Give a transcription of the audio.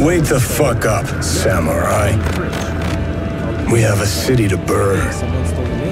Wait the fuck up, samurai. We have a city to burn.